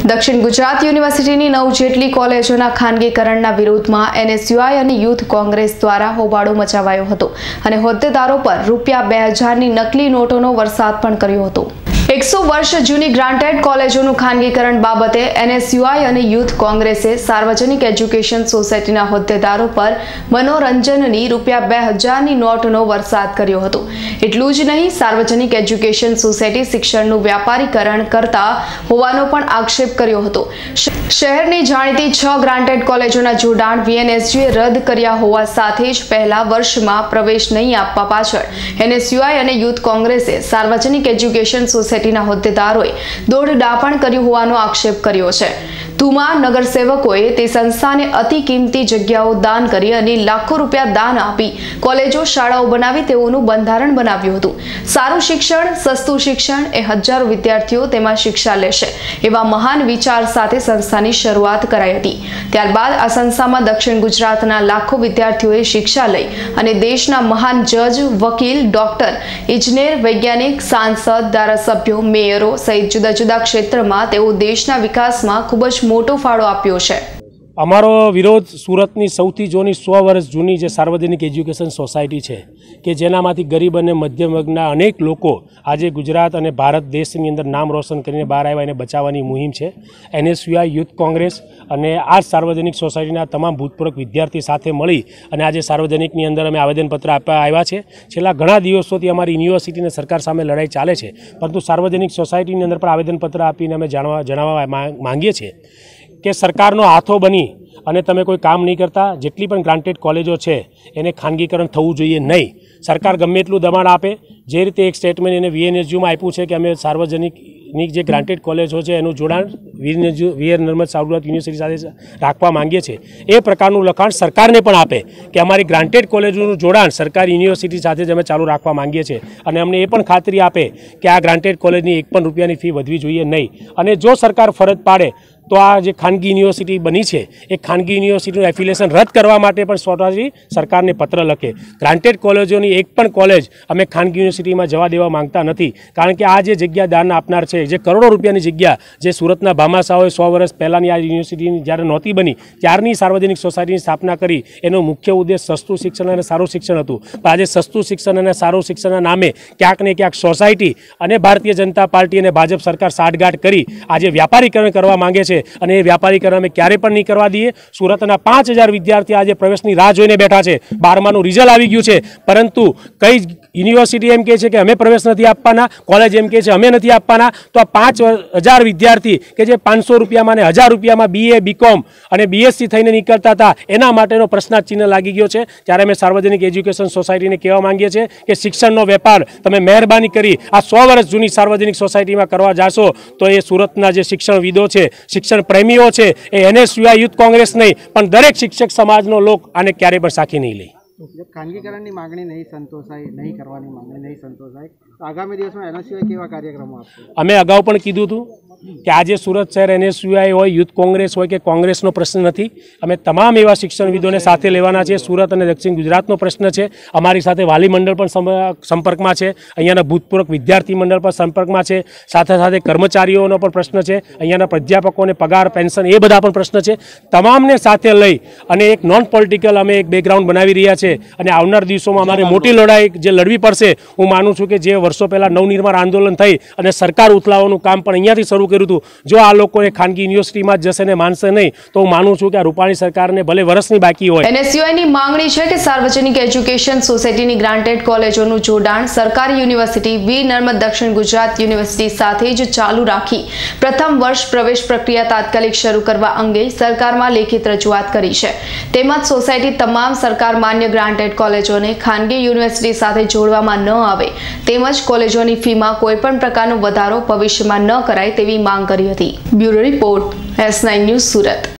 દક્ષિણ ગુજરાત યુનિવર્સિટીની નવ જેટલી કોલેજોના ખાનગીકરણના વિરોધમાં એનએસયુઆઈ અને યુથ કોંગ્રેસ દ્વારા હોબાળો મચાવાયો હતો અને હોદ્દેદારો પર રૂપિયા બે હજારની નકલી નોટોનો વરસાદ પણ કર્યો હતો. એકસો વર્ષ જૂની ગ્રાન્ટેડ કોલેજોનું ખાનગીકરણ બાબતે એનએસયુઆઈ અને યુથ કોંગ્રેસે સાર્વજનિક એજ્યુકેશન સોસાયટીના હોદ્દેદારો પર મનોરંજનની રૂપિયા બે હજારની નોટનો વરસાદ કર્યો હતો. એટલું જ નહીં, સાર્વજનિક એજ્યુકેશન સોસાયટી શિક્ષણનું વ્યાપારીકરણ કરતા હોવાનો પણ આક્ષેપ કર્યો હતો. શહેરની જાણીતી છ ગ્રાન્ટેડ કોલેજોના જોડાણ વીએનએસજીએ રદ કર્યા હોવા સાથે જ પહેલા વર્ષમાં પ્રવેશ નહીં આપવા પાછળ. એનએસયુઆઈ અને યુથ કોંગ્રેસે સાર્વજનિક એજ્યુકેશન સોસાયટીના હોદ્દેદારોએ દોઢ કર્યું હોવાનો આક્ષેપ કર્યો છે. તુમા નગરસેવકોએ તે સંસ્થાને અતિ કિંમતી જગ્યાઓ દાન કરી અને લાખો રૂપિયા દાન આપી કોલેજો, શાળાઓ બનાવી તેઓનું બંધારણ બનાવ્યું હતું. સારું શિક્ષણ, સસ્તું શિક્ષણ એ હજારો વિદ્યાર્થીઓ તેમાં શિક્ષા લેશે એવા મહાન વિચાર સાથે સંસ્થાની શરૂઆત કરાઈ હતી. ત્યારબાદ આ સંસ્થામાં દક્ષિણ ગુજરાતના લાખો વિદ્યાર્થીઓએ શિક્ષા લઈ અને દેશના મહાન જજ, વકીલ, ડોક્ટર, ઇજનેર, વૈજ્ઞાનિક, સાંસદ, ધારાસભ્યો મેયરો સહિત જુદા જુદા ક્ષેત્રમાં તેઓ દેશના વિકાસમાં ખૂબ જ મોટો ફાળો આપ્યો છે. અમારો વિરોધ સુરતની સૌથી જૂની સો વર્ષ જૂની જે સાર્વજનિક એજ્યુકેશન સોસાયટી છે, કે જેનામાંથી ગરીબ અને મધ્યમ વર્ગના અનેક લોકો આજે ગુજરાત અને ભારત દેશની અંદર નામ રોશન કરીને બહાર આવ્યા એને બચાવવાની મુહિમ છે. એનએસયુઆઈ યુથ કોંગ્રેસ અને આ સાર્વજનિક સોસાયટીના તમામ ભૂતપૂર્વ વિદ્યાર્થી સાથે મળી અને આજે સાર્વજનિકની અંદર અમે આવેદનપત્ર આપવા આવ્યા છે. છેલ્લા ઘણા દિવસોથી અમારી યુનિવર્સિટી સરકાર સામે લડાઈ ચાલે છે, પરંતુ સાર્વજનિક સોસાયટીની અંદર પણ આવેદનપત્ર આપીને અમે જાણવા જણાવવા માંગ- માંગીએ છીએ. કે સરકારનો હાથો બની અને તમે કોઈ કામ નહીં કરતા, જેટલી પણ ગ્રાન્ટેડ કોલેજો છે, એને ખાનગીકરણ થવું જોઈએ નહીં. સરકાર ગમે એટલું દબાણ આપે, જે રીતે એક સ્ટેટમેન્ટ એને વીએનએસયુમાં આપ્યું છે કે અમે સાર્વજનિકની જે ગ્રાન્ટેડ કોલેજો છે, એનું જોડાણ VNSU Veer Narmad south university સાથે રાખવા માંગીએ છીએ. એ પ્રકારનું લખાણ સરકારને પણ આપે કે અમારી ગ્રાન્ટેડ કોલેજોનું જોડાણ સરકારી યુનિવર્સિટી સાથે જ અમે ચાલુ રાખવા માંગીએ છીએ. અને અમને એ પણ ખાતરી આપે કે આ ગ્રાન્ટેડ કોલેજની એક પણ રૂપિયાની ફી વધવી જોઈએ નહીં. અને જો સરકાર ફરજ પાડે તો આ જે ખાનગી યુનિવર્સિટી બની છે, એ ખાનગી યુનિવર્સિટીનું એફિલિએશન રદ કરવા માટે પણ સ્વતંત્ર સરકારને પત્ર લખે. ગ્રાન્ટેડ કોલેજોની એક પણ કોલેજ અમે ખાનગી યુનિવર્સિટીમાં જવા દેવા માંગતા નથી. કારણ કે આ જે જગ્યા દાન આપનાર છે, જે કરોડો રૂપિયાની જગ્યા જે સુરતના ભામાશાહોએ સો વર્ષ પહેલાંની આ યુનિવર્સિટીની જ્યારે નહોતી બની, ત્યારની સાર્વજનિક સોસાયટીની સ્થાપના કરી, એનો મુખ્ય ઉદ્દેશ સસ્તું શિક્ષણ અને સારું શિક્ષણ હતું. પણ આજે સસ્તું શિક્ષણ અને સારું શિક્ષણના નામે ક્યાંક ને ક્યાંક સોસાયટી અને ભારતીય જનતા પાર્ટી અને ભાજપ સરકાર સાઠગાંઠ કરી આજે વ્યાપારીકરણ કરવા માંગે છે. અને એ વ્યાપારીકરણ અમે ક્યારે પણ નહીં કરવા દઈએ. સુરતના પાંચ વિદ્યાર્થી આજે પ્રવેશની રાહ જોઈને બેઠા છે. બારમાનું રિઝલ્ટ આવી ગયું છે. પરંતુ કઈ યુનિવર્સિટી એમ કહે છે કે અમે પ્રવેશ નથી આપવાના, કોલેજ એમ કહે છે અમે નથી આપવાના. તો આ પાંચ હજાર વિદ્યાર્થી કે જે પાંચસો રૂપિયામાં અને હજાર રૂપિયામાં બીએ બીકોમ અને બીએસસી થઈને નીકળતા હતા, એના માટેનો પ્રશ્નાર્થ ચિહ્ન લાગી ગયો છે. ત્યારે અમે સાર્વજનિક એજ્યુકેશન સોસાયટીને કહેવા માંગીએ છીએ કે શિક્ષણનો વેપાર તમે મહેરબાની કરી આ સો વર્ષ જૂની સાર્વજનિક સોસાયટીમાં કરવા જાશો, તો એ સુરતના જે શિક્ષણવિદો છે શિક્ષણ પ્રેમીઓ છે, એ એનએસયુઆઈ યુથ કોંગ્રેસ નહીં, પણ દરેક શિક્ષક સમાજનો લોક આને ક્યારેય પણ સાખી નહીં લે. ખાનગીકરણની માંગણી નહીં સંતોષાય, નહીં કરવાની માંગણી, નહીં સંતોષાય, તો આગામી દિવસમાં એના સિવાય કેવા કાર્યક્રમો અમે અગાઉ પણ કીધું હતું કે આજે સુરત શહેર એનએસયુઆઈ હોય યુથ કોંગ્રેસ હોય કે કોંગ્રેસનો પ્રશ્ન નથી અમે તમામ એવા શિક્ષણવિદોને સાથે લેવાના છે. સુરત અને દક્ષિણ ગુજરાતનો પ્રશ્ન છે. અમારી સાથે વાલી મંડળ પણ સંપર્કમાં છે. અહીંયાના ભૂતપૂર્વ વિદ્યાર્થી મંડળ પણ સંપર્કમાં છે. સાથે સાથે કર્મચારીઓનો પણ પ્રશ્ન છે. અહીંયાના પ્રાધ્યાપકોને પગાર પેન્શન એ બધા પણ પ્રશ્ન છે. તમામને સાથે લઈ અને એક નોન પોલિટિકલ અમે એક બેકગ્રાઉન્ડ બનાવી રહ્યા છે અને આવનાર દિવસોમાં અમારે મોટી લડાઈ જે લડવી પડશે હું માનું છું કે જે વર્ષો પહેલાં નવનિર્માણ આંદોલન થઈ અને સરકાર ઉથલાવવાનું કામ પણ અહીંયાથી શરૂ કર્યું હતું. જો આ લોકોને ખાનગી યુનિવર્સિટીમાં જશે ને માનશે નહીં, તો હું માનું છું કે આ રૂપાણી સરકારને ભલે વર્ષની બાકી હોય. એનએસયુઆઈની માંગણી છે કે સાર્વજનિક એજ્યુકેશન સોસાયટીની ગ્રાન્ટેડ કોલેજોનું જોડાણ સરકારી યુનિવર્સિટી વી નર્મદ દક્ષિણ ગુજરાત યુનિવર્સિટી સાથે જ ચાલુ રાખી. પ્રથમ વર્ષ પ્રવેશ પ્રક્રિયા તાત્કાલિક શરૂ કરવા અંગે સરકારમાં લેખિત રજૂઆત કરી છે. તેમજ સોસાયટી તમામ સરકાર માન્ય ગ્રાન્ટેડ કોલેજોને ખાનગી યુનિવર્સિટી સાથે જોડવામાં ન આવે. તેમજ કોલેજોની ફીમાં કોઈપણ પ્રકારનો વધારો ભવિષ્યમાં ન કરાય તેવી માંગ કરી હતી. Bureau report S nine news Surat.